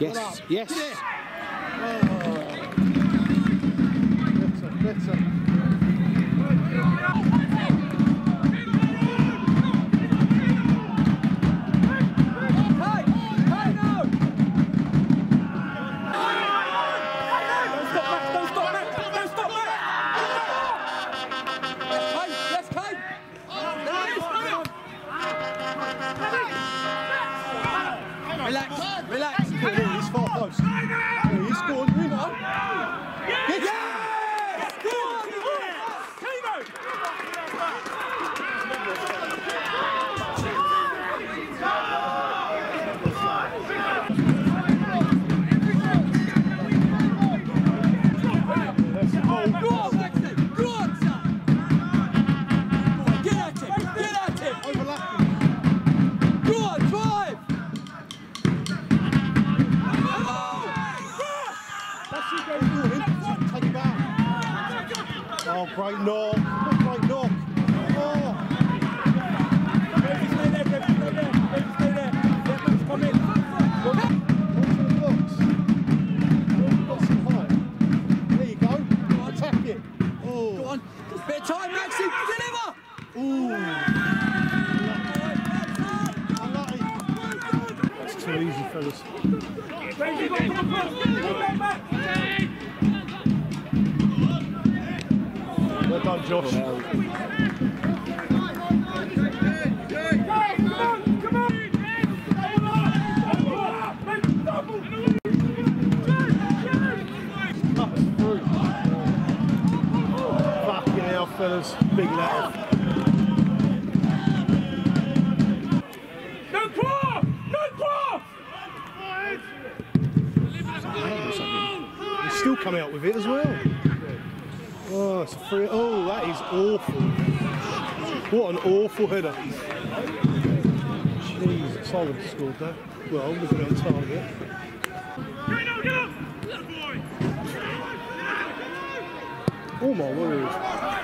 Yes, yes. Oh. Better, better. It. Oh. Go Attack it. Go on. Bit of time, Maxi. Deliver. Unlucky. That's too easy, fellas. Well done, Josh. Fucking hell, fellas. Big He's still coming out with it as well. Oh, it's free. Oh, that is awful. What an awful header. Would have scored that. Well, looking at target. Oh my word.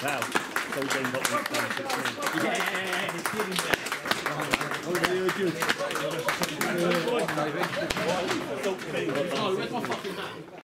Wow. Full game got me down to 16. Oh, where's my fucking hat?